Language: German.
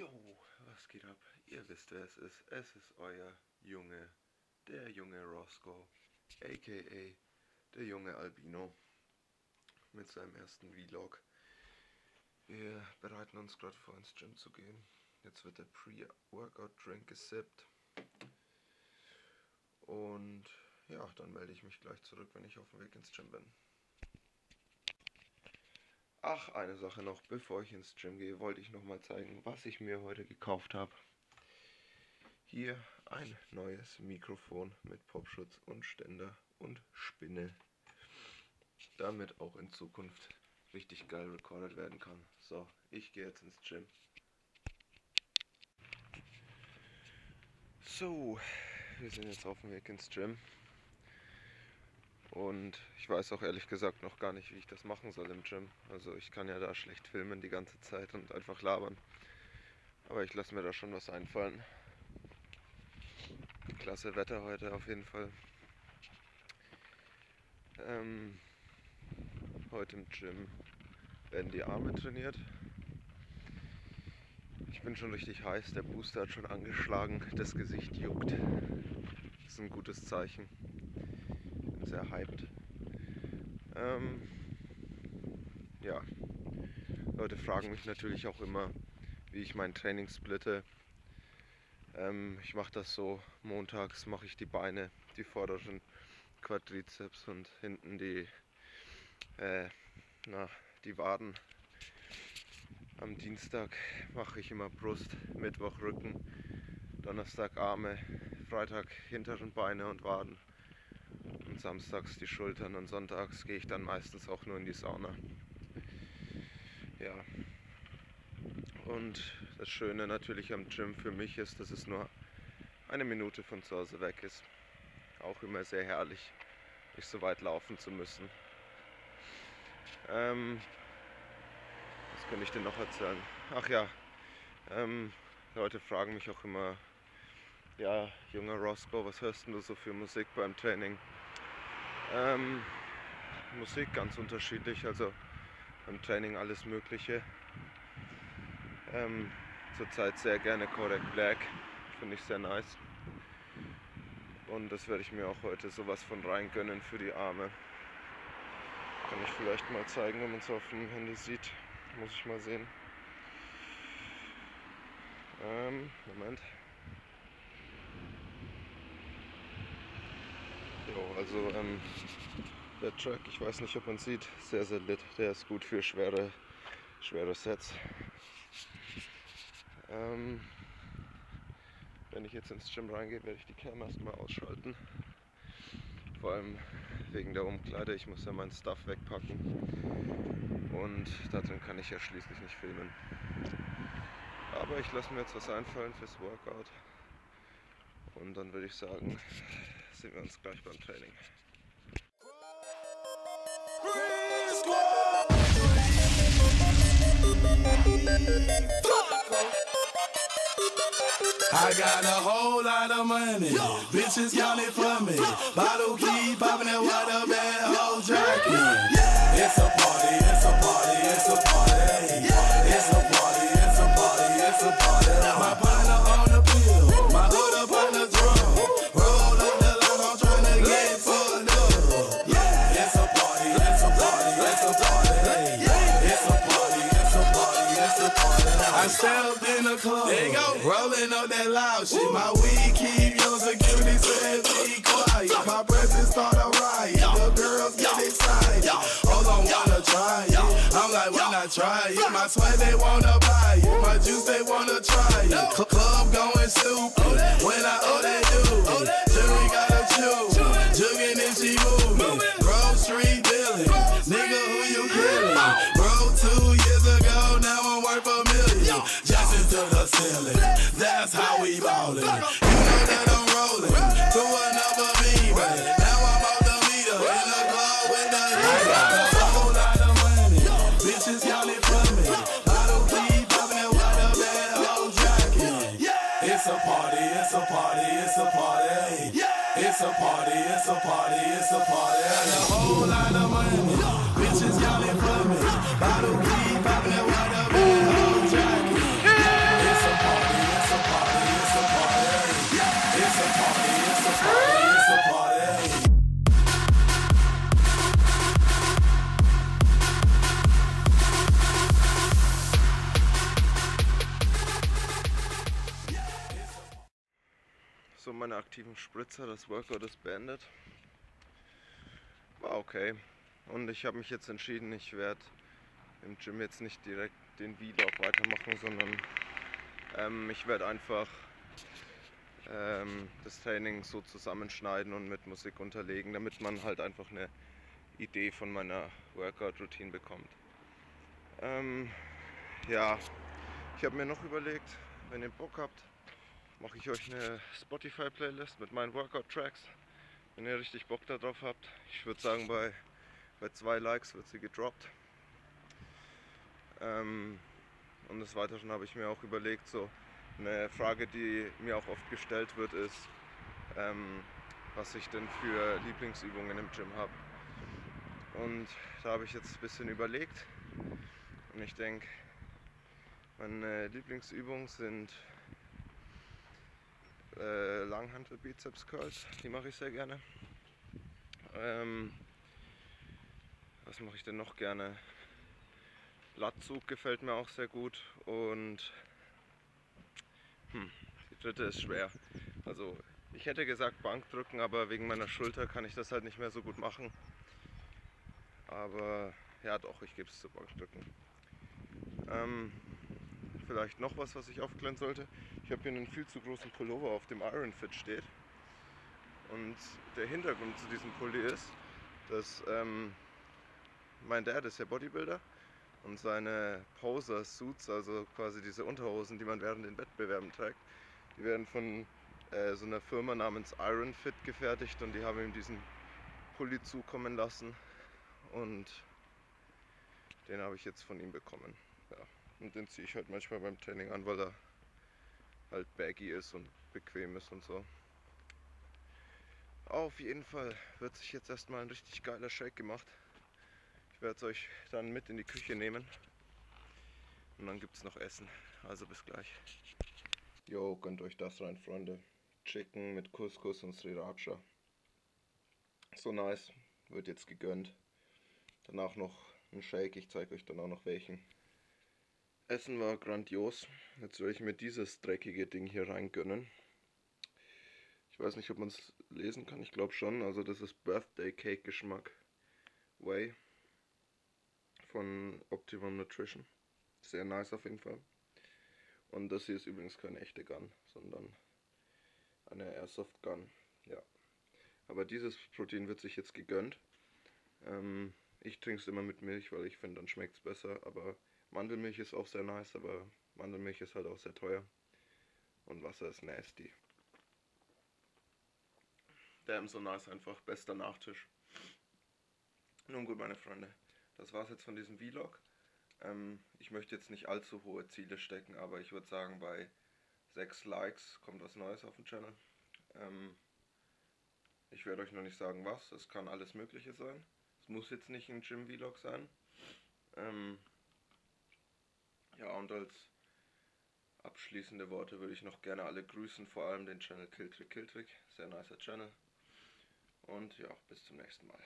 Jo, was geht ab? Ihr wisst, wer es ist. Es ist euer Junge, der junge Roscoe, aka der junge Albino, mit seinem ersten Vlog. Wir bereiten uns gerade vor, ins Gym zu gehen. Jetzt wird der Pre-Workout-Drink gesippt. Und ja, dann melde ich mich gleich zurück, wenn ich auf dem Weg ins Gym bin. Ach, eine Sache noch, bevor ich ins Gym gehe, wollte ich noch mal zeigen, was ich mir heute gekauft habe. Hier ein neues Mikrofon mit Popschutz und Ständer und Spinne. Damit auch in Zukunft richtig geil recorded werden kann. So, ich gehe jetzt ins Gym. So, wir sind jetzt auf dem Weg ins Gym. Und ich weiß auch ehrlich gesagt noch gar nicht, wie ich das machen soll im Gym. Also ich kann ja da schlecht filmen die ganze Zeit und einfach labern. Aber ich lasse mir da schon was einfallen. Klasse Wetter heute auf jeden Fall. Ähm, heute im Gym werden die Arme trainiert. Ich bin schon richtig heiß, der Booster hat schon angeschlagen, das Gesicht juckt. Das ist ein gutes Zeichen sehr hyped. Ähm, ja, Leute fragen mich natürlich auch immer, wie ich mein Training splitte. Ähm, ich mache das so, montags mache ich die Beine, die vorderen Quadrizeps und hinten die, äh, na, die Waden. Am Dienstag mache ich immer Brust, Mittwoch Rücken, Donnerstag Arme, Freitag hinteren Beine und Waden samstags die Schultern und sonntags gehe ich dann meistens auch nur in die Sauna. Ja. Und das Schöne natürlich am Gym für mich ist, dass es nur eine Minute von zu Hause weg ist. Auch immer sehr herrlich, nicht so weit laufen zu müssen. Ähm, was kann ich denn noch erzählen? Ach ja, ähm, Leute fragen mich auch immer, ja, junger Roscoe, was hörst du so für Musik beim Training? Ähm, Musik ganz unterschiedlich, also beim Training alles Mögliche. Ähm, zurzeit sehr gerne Kodak Black, finde ich sehr nice. Und das werde ich mir auch heute sowas von rein gönnen für die Arme. Kann ich vielleicht mal zeigen, wenn man es auf dem Handy sieht. Muss ich mal sehen. Ähm, Moment. Jo, also ähm, der Track, ich weiß nicht, ob man sieht, sehr, sehr lit. Der ist gut für schwere, schwere Sets. Ähm, wenn ich jetzt ins Gym reingehe, werde ich die Cam erstmal ausschalten. Vor allem wegen der Umkleide. Ich muss ja meinen Stuff wegpacken. Und darin kann ich ja schließlich nicht filmen. Aber ich lasse mir jetzt was einfallen fürs Workout. Und dann würde ich sagen, sehen wir uns gleich beim Training. I got a whole lot of money. Bitches counting for me. Bottle keep popping that water bad stepped in the club, there you go. rolling up that loud shit. My weed keep your security said be quiet. My presence start a riot. The girls get excited. Hold on, wanna try it. I'm like, why not try it? My sweat they wanna buy it. My juice they wanna try it. Club going stupid. Oh, when I oh they do oh, to the ceiling. That's how we ballin'. You know that I'm rollin' through another but now I'm out the meter in the club with the heat. A whole lot of money. Bitches counting for me. Bottle keep poppin' that water bad whole jacket. It's a party, it's a party, it's a party. It's a party, it's a party, it's a party. A whole lot of money. Bitches counting for me. Bottle keep meine aktiven Spritzer, das Workout ist beendet. War okay. Und ich habe mich jetzt entschieden, ich werde im Gym jetzt nicht direkt den Vlog weitermachen, sondern ähm, ich werde einfach ähm, das Training so zusammenschneiden und mit Musik unterlegen, damit man halt einfach eine Idee von meiner Workout-Routine bekommt. Ähm, ja, ich habe mir noch überlegt, wenn ihr Bock habt, mache ich euch eine Spotify-Playlist mit meinen Workout-Tracks. Wenn ihr richtig Bock darauf habt. Ich würde sagen, bei, bei zwei Likes wird sie gedroppt. Ähm, und des Weiteren habe ich mir auch überlegt, so eine Frage, die mir auch oft gestellt wird, ist, ähm, was ich denn für Lieblingsübungen im Gym habe. Und da habe ich jetzt ein bisschen überlegt und ich denke, meine Lieblingsübungen sind äh, Langhantel Bizeps Curls, die mache ich sehr gerne. Ähm, was mache ich denn noch gerne? Latzug gefällt mir auch sehr gut und hm, die dritte ist schwer. Also ich hätte gesagt Bankdrücken, aber wegen meiner Schulter kann ich das halt nicht mehr so gut machen. Aber ja doch, ich gebe es zu Bankdrücken. Ähm, vielleicht noch was, was ich aufklären sollte. Ich habe hier einen viel zu großen Pullover, auf dem Iron Fit steht. Und der Hintergrund zu diesem Pulli ist, dass ähm, mein Dad ist ja Bodybuilder und seine Poser-Suits, also quasi diese Unterhosen, die man während den Wettbewerben trägt, die werden von äh, so einer Firma namens Iron Fit gefertigt und die haben ihm diesen Pulli zukommen lassen und den habe ich jetzt von ihm bekommen. Und den ziehe ich halt manchmal beim Training an, weil er halt baggy ist und bequem ist und so. Auf jeden Fall wird sich jetzt erstmal ein richtig geiler Shake gemacht. Ich werde es euch dann mit in die Küche nehmen. Und dann gibt es noch Essen. Also bis gleich. Jo, gönnt euch das rein, Freunde. Chicken mit Couscous und Sriracha. So nice. Wird jetzt gegönnt. Danach noch ein Shake. Ich zeige euch dann auch noch welchen. Essen war grandios. Jetzt werde ich mir dieses dreckige Ding hier reingönnen. Ich weiß nicht, ob man es lesen kann. Ich glaube schon. Also das ist Birthday Cake Geschmack. Way. Von Optimum Nutrition. Sehr nice auf jeden Fall. Und das hier ist übrigens keine echte Gun, sondern eine Airsoft Gun. Ja. Aber dieses Protein wird sich jetzt gegönnt. Ähm, ich trinke es immer mit Milch, weil ich finde, dann schmeckt es besser. Aber Mandelmilch ist auch sehr nice, aber Mandelmilch ist halt auch sehr teuer. Und Wasser ist nasty. Damn, so nice einfach. Bester Nachtisch. Nun gut, meine Freunde. Das war's jetzt von diesem Vlog. Ähm, ich möchte jetzt nicht allzu hohe Ziele stecken, aber ich würde sagen, bei 6 Likes kommt was Neues auf den Channel. Ähm, ich werde euch noch nicht sagen, was. Es kann alles Mögliche sein. Es muss jetzt nicht ein Gym-Vlog sein. Ähm, ja, und als abschließende Worte würde ich noch gerne alle grüßen, vor allem den Channel Killtrick Killtrick. Sehr nicer Channel. Und ja, bis zum nächsten Mal.